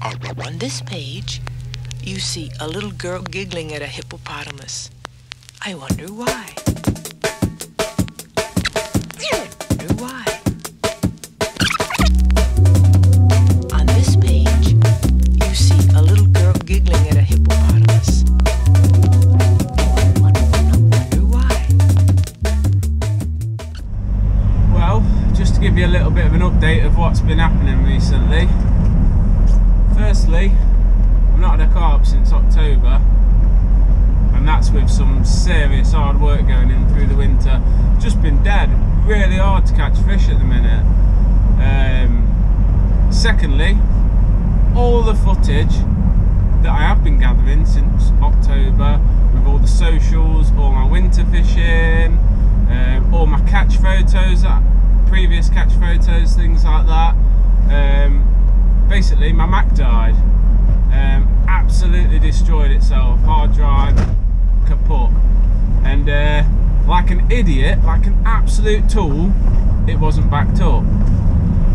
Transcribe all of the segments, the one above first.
On this page, you see a little girl giggling at a hippopotamus. I wonder why. Firstly, I've not had a carp since October, and that's with some serious hard work going in through the winter. Just been dead, really hard to catch fish at the minute. Um, secondly, all the footage that I have been gathering since October with all the socials, all my winter fishing, um, all my catch photos, uh, previous catch photos, things like that. Um, basically, my Mac died. Um, absolutely destroyed itself. Hard drive kaput. And uh, like an idiot, like an absolute tool, it wasn't backed up.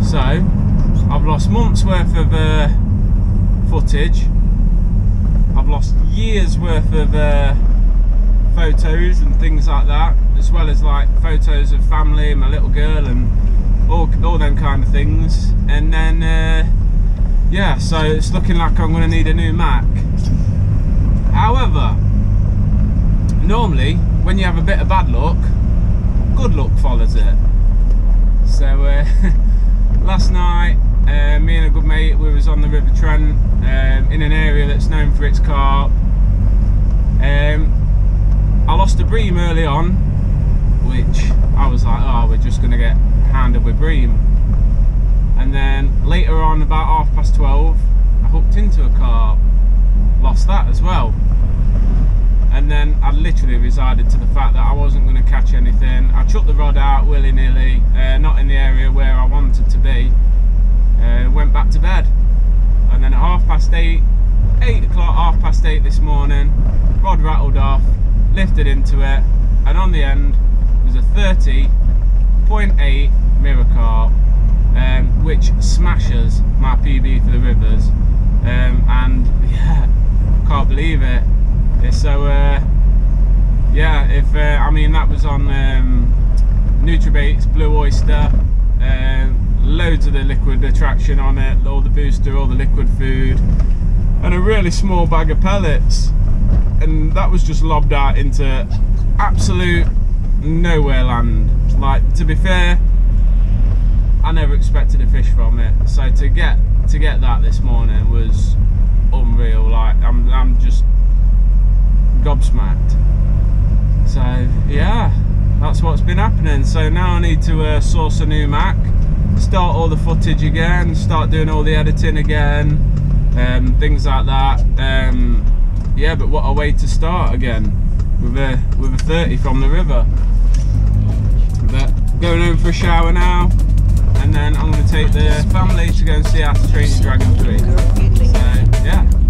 So I've lost months worth of uh, footage. I've lost years worth of uh, photos and things like that, as well as like photos of family, and my little girl, and all all them kind of things. And then uh, yeah, so it's looking like I'm going to need a new Mac. However, normally when you have a bit of bad luck, good luck follows it. So uh, last night, uh, me and a good mate, we was on the River Trent um, in an area that's known for its carp. Um, I lost a bream early on, which I was like, oh, we're just gonna get handed with bream. And then later on, about half past 12, I hooked into a carp, lost that as well. And then I literally resided to the fact that I wasn't going to catch anything. I chucked the rod out willy-nilly, uh, not in the area where I wanted to be. Uh, went back to bed. And then at half past eight, eight o'clock, half past eight this morning, rod rattled off, lifted into it, and on the end was a 30.8 mirror carp, um, which smashes my PB for the rivers. Um, and yeah, can't believe it. So uh, yeah, if uh, I mean that was on um, Nutrabaits Blue Oyster, uh, loads of the liquid attraction on it, all the booster, all the liquid food, and a really small bag of pellets. And that was just lobbed out into absolute nowhere land. Like to be fair, I never expected a fish from it. So to get to get that this morning was unreal. Like I'm I'm just gobsmacked. So yeah, that's what's been happening. So now I need to uh, source a new Mac, start all the footage again, start doing all the editing again, um, things like that. Um, yeah, but what a way to start again with a with a 30 from the river. But going home for a shower now, and then I'm going to take the family to go and see how to train your dragon tree. So yeah.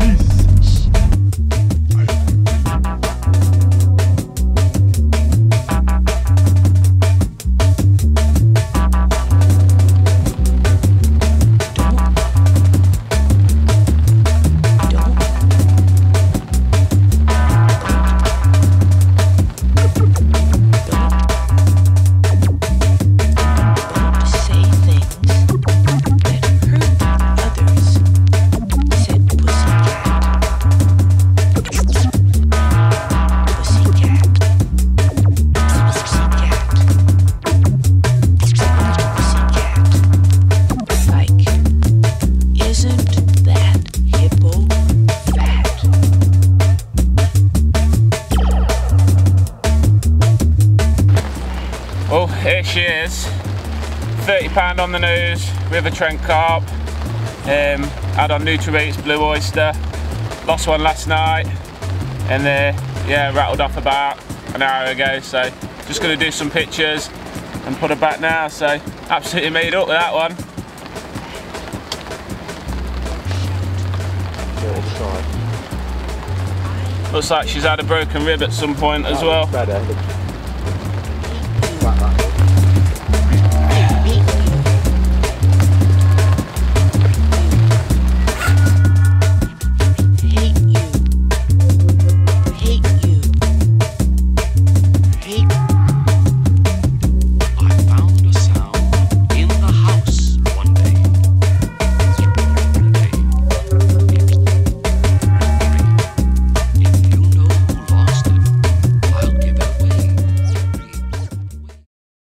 Oh, here she is. 30 pound on the nose, River Trent carp. Um, had on Nutrabaits Blue Oyster. Lost one last night, and uh, yeah, rattled off about an hour ago. So just going to do some pictures and put her back now. So absolutely made up with that one. Looks like she's had a broken rib at some point as well. Better.